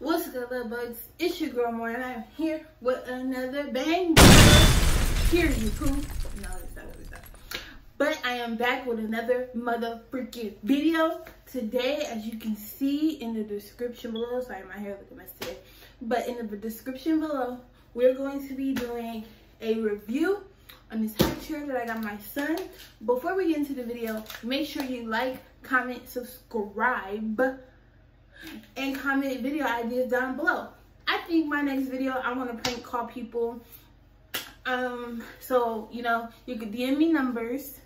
What's good, little bugs? It's your girl, More, and I'm here with another bang. Here, you poo. No, it's not. But I am back with another mother freaking video. Today, as you can see in the description below, sorry, my hair looking messy today. But in the description below, we're going to be doing a review on this high chair that I got my son. Before we get into the video, make sure you like, comment, subscribe, and comment video ideas down below. I think my next video, I want to prank call people. Um, so, you know, you could DM me numbers,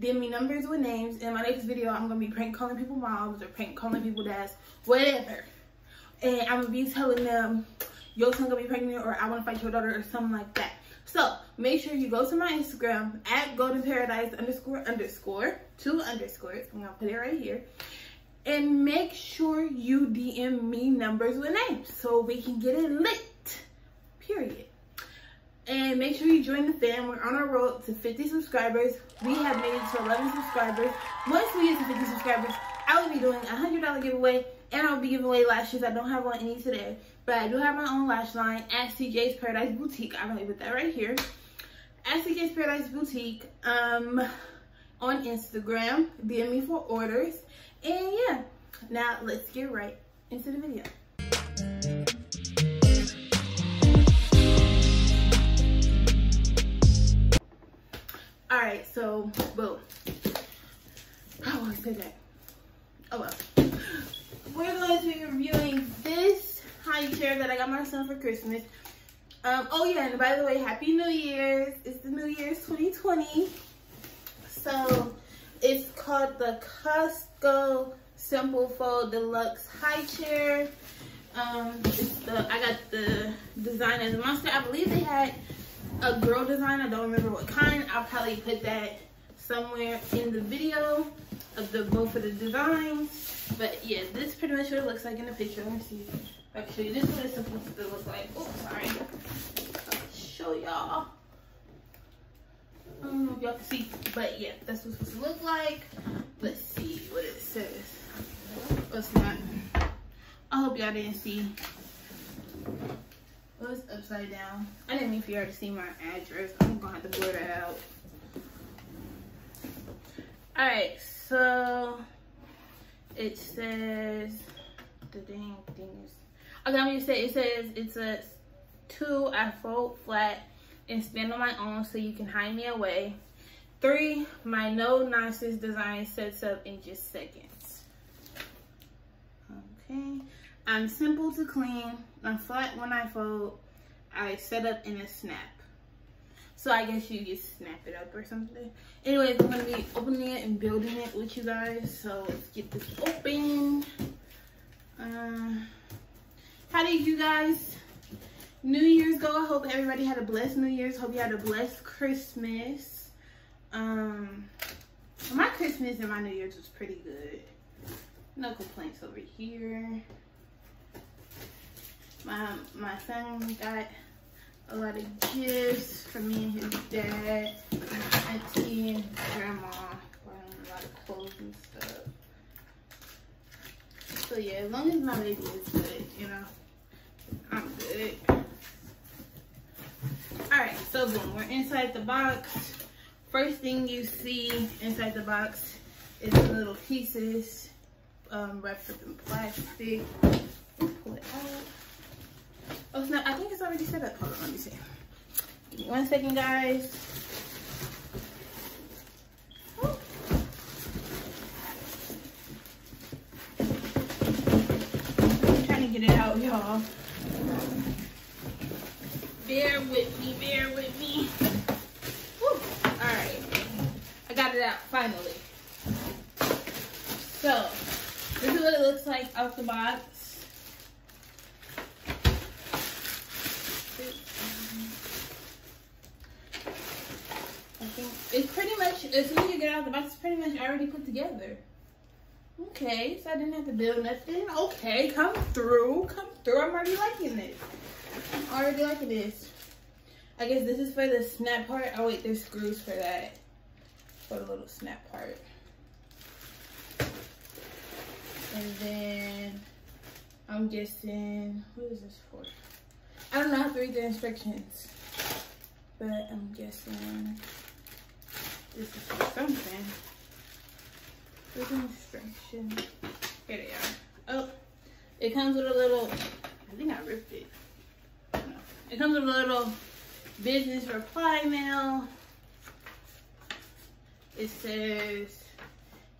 DM me numbers with names. In my next video, I'm going to be prank calling people moms or prank calling people dads, whatever. And I'm going to be telling them, your son going to be pregnant or I want to fight your daughter or something like that. So make sure you go to my Instagram at golden paradise underscore underscore two underscores. I'm gonna put it right here. And make sure you DM me numbers with names so we can get it lit. Period. And make sure you join the fam. We're on our road to 50 subscribers. We have made it to 11 subscribers. Once we get to 50 subscribers, I will be doing a $100 giveaway. And I'll be giving away lashes. I don't have one any today. But I do have my own lash line at CJ's Paradise Boutique. I'm to put that right here. At CJ's Paradise Boutique um, on Instagram. DM me for orders. And yeah, now let's get right into the video. All right, so boom. I always say that. Oh well. We're going to be reviewing this high chair that I got my son for Christmas. Um, oh yeah, and by the way, Happy New Year's. It's the New Year's 2020. So it's called the Cosco Simple Fold Deluxe High Chair. Um, it's the I got the design as a monster. I believe they had a girl design. I don't remember what kind. I'll probably put that somewhere in the video of the both of the designs. But yeah, this pretty much what it looks like in the picture. Let me see. Actually, this is what it's supposed to look like. Oh, sorry. I'll show y'all. I don't know if y'all can see, but yeah, that's what it's supposed to look like. Let's see what it says. It's not. I hope y'all didn't see. Oh, it's upside down. I didn't mean for y'all to see my address. I'm gonna have to blur that out. Alright, so it says the dang thing is okay i'm gonna say it says it's a two i fold flat and stand on my own so you can hide me away three my no nonsense design sets up in just seconds okay i'm simple to clean i'm flat when i fold i set up in a snap so I guess you just snap it up or something. Anyways, I'm gonna be opening it and building it with you guys. So let's get this open. Uh, how did you guys New Year's go? I hope everybody had a blessed New Year's. Hope you had a blessed Christmas. Um, my Christmas and my New Year's was pretty good. No complaints over here. My my son got a lot of gifts from me and his dad, auntie and grandma, a lot of clothes and stuff. So yeah, as long as my baby is good, you know, I'm good. So boom, we're inside the box. First thing you see inside the box is the little pieces um, wrapped up in plastic. Pull it out. Oh, no, I think it's already set up. Hold on, let me see. Give me one second, guys. I'm trying to get it out, y'all. Bear with me, bear with me. All right, I got it out finally. So, this is what it looks like out the box. it's pretty much, as soon as you get out the box, it's pretty much already put together. Okay, so I didn't have to build nothing. Okay, come through, come through. I'm already liking this. I'm already like this. I guess this is for the snap part. Oh wait, there's screws for that. For the little snap part. And then I'm guessing, what is this for? I don't know how to read the instructions, but I'm guessing this is for something. With instructions. Here they are. Oh, it comes with a little, I think I ripped it. It comes with a little business reply mail. It says,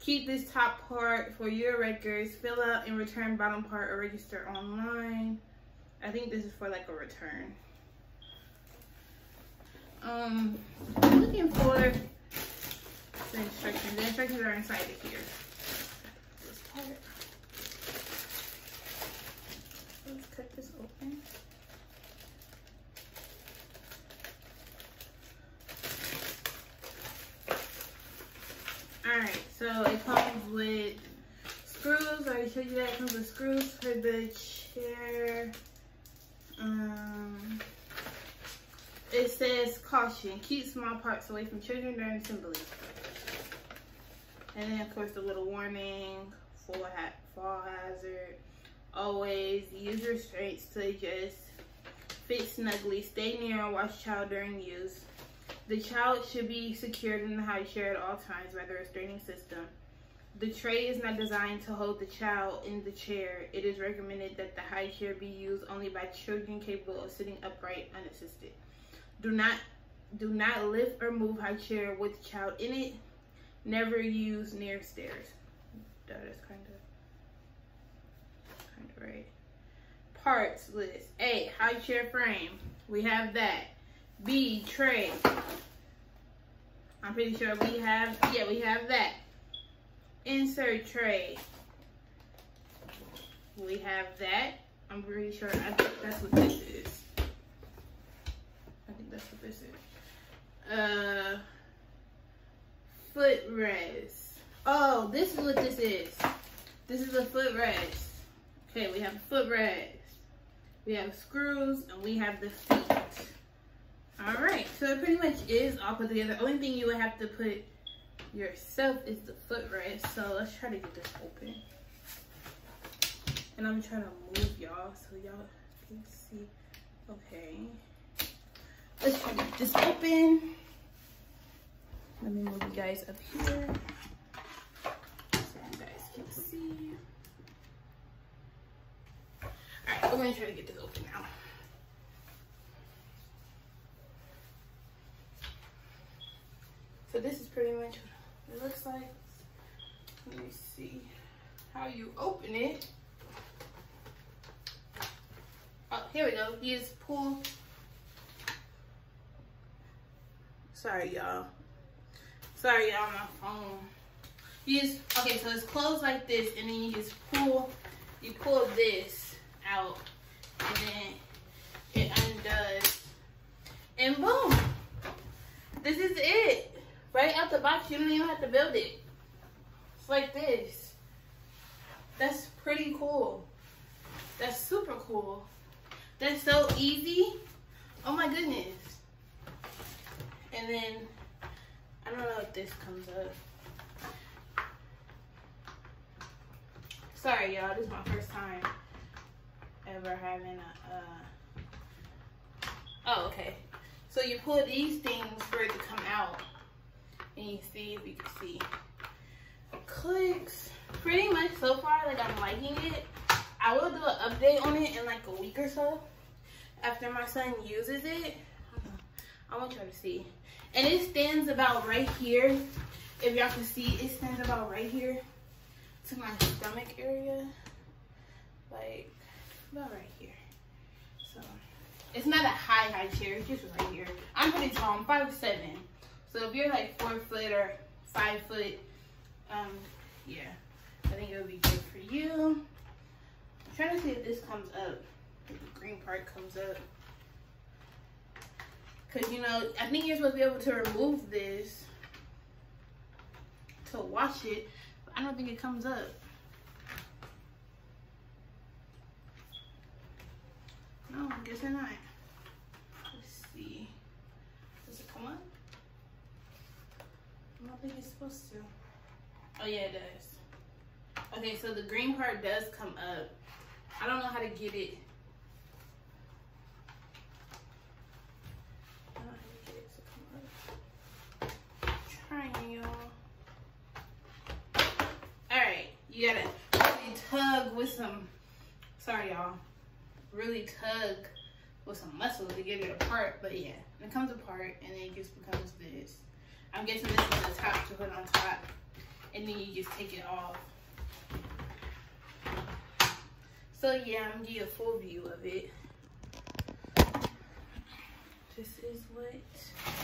keep this top part for your records. Fill out and return bottom part or register online. I think this is for like a return. Um, I'm looking for the instructions. The instructions are inside of here. This part. Let's cut this open. Alright, so it comes with screws. I already showed you that. It comes with screws for the chair. Um, it says caution, keep small parts away from children during assembly. And then of course the little warning, hat, fall hazard. Always use restraints to adjust, fit snugly, stay near and watch child during use. The child should be secured in the high chair at all times by the restraining system. The tray is not designed to hold the child in the chair. It is recommended that the high chair be used only by children capable of sitting upright unassisted. Do not do not lift or move high chair with child in it. Never use near stairs. That is kind of kind of right. Parts list. A high chair frame. We have that. B, tray. I'm pretty sure we have, yeah, we have that. Insert tray. We have that. I'm pretty sure, I think that's what this is. I think that's what this is. Uh, footrest. Oh, this is what this is. This is a footrest. Okay, we have footrest. We have screws and we have the feet. All right, so it pretty much is all put together. The only thing you would have to put yourself is the footrest. So let's try to get this open. And I'm trying to move y'all so y'all can see. Okay. Let's try to get this open. Let me move you guys up here. So you guys can see. All right, we're gonna try to get this open now. So this is pretty much what it looks like. Let me see how you open it. Oh, here we go. You just pull. Sorry, y'all. Sorry, y'all, my phone. You just, okay, so it's closed like this, and then you just pull, you pull this out, and then it undoes, and boom. This is it. Right out the box, you don't even have to build it. It's like this. That's pretty cool. That's super cool. That's so easy. Oh my goodness. And then, I don't know if this comes up. Sorry y'all, this is my first time ever having a, uh... oh okay. So you pull these things for it to come out and you see if you can see clicks. Pretty much so far like i'm liking it. I will do an update on it in like a week or so after my son uses it. I want y'all to see. And it stands about right here. If y'all can see it stands about right here to my stomach area. Like about right here. So it's not a high high chair it's just right here. I'm pretty tall. I'm five seven so if you're like four foot or five foot, um, yeah, I think it would be good for you. I'm trying to see if this comes up, if the green part comes up. Cause you know, I think you're supposed to be able to remove this to wash it, but I don't think it comes up. No, I guess not. Think it's supposed to. Oh yeah, it does. Okay, so the green part does come up. I don't know how to get it. Trying, y'all. Alright, you gotta really tug with some, sorry y'all, really tug with some muscle to get it apart. But yeah, it comes apart and then it just becomes this. I'm guessing this is the top to put on top. And then you just take it off. So yeah, I'm gonna give you a full view of it. This is what,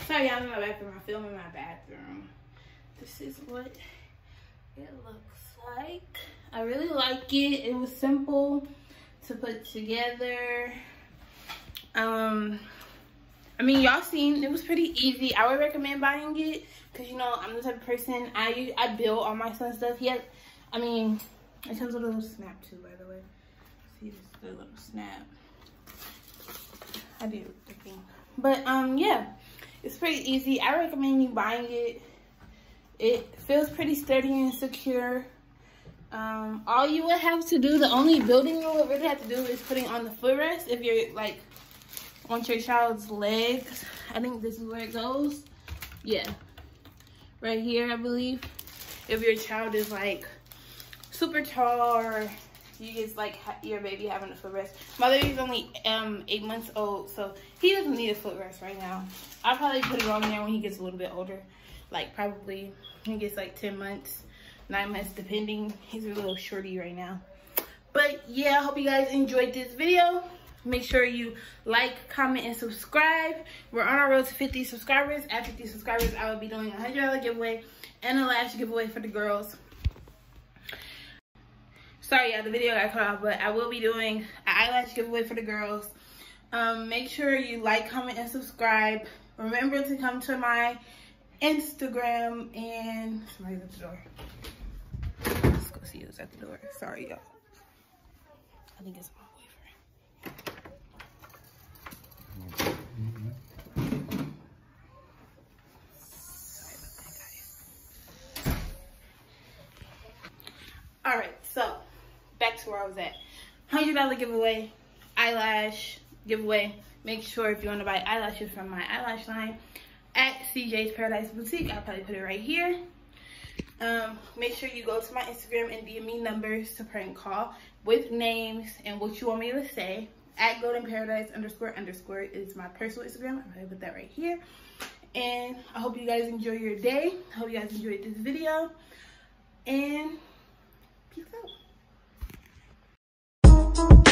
sorry I'm in my bathroom, I'm filming my bathroom. This is what it looks like. I really like it. It was simple to put together. Um, I mean, y'all seen it was pretty easy. I would recommend buying it because you know I'm the type of person I I build all my son stuff. He has, I mean, it comes with a little snap too, by the way. See this the little snap. I thinking, but um, yeah, it's pretty easy. I recommend you buying it. It feels pretty sturdy and secure. Um, all you would have to do, the only building you would really have to do is putting on the footrest if you're like on your child's legs. I think this is where it goes. Yeah, right here, I believe. If your child is like super tall or you just like your baby having a footrest. My baby's only um eight months old, so he doesn't need a footrest right now. I'll probably put it on there when he gets a little bit older. Like probably he gets like 10 months, nine months, depending. He's a little shorty right now. But yeah, I hope you guys enjoyed this video. Make sure you like, comment, and subscribe. We're on our road to 50 subscribers. At 50 subscribers, I will be doing a $100 giveaway and a lash giveaway for the girls. Sorry, yeah, the video got cut off, but I will be doing an eyelash giveaway for the girls. Um, make sure you like, comment, and subscribe. Remember to come to my Instagram and somebody's at the door. Let's go see who's at the door. Sorry, y'all. I think it's my All right, so back to where I was at. $100 giveaway, eyelash giveaway. Make sure if you want to buy eyelashes from my eyelash line at CJ's Paradise Boutique, I'll probably put it right here. Um, make sure you go to my Instagram and DM me numbers to prank call with names and what you want me to say. At Golden Paradise underscore underscore is my personal Instagram. I'm gonna put that right here. And I hope you guys enjoy your day. I hope you guys enjoyed this video. And peace out thank you.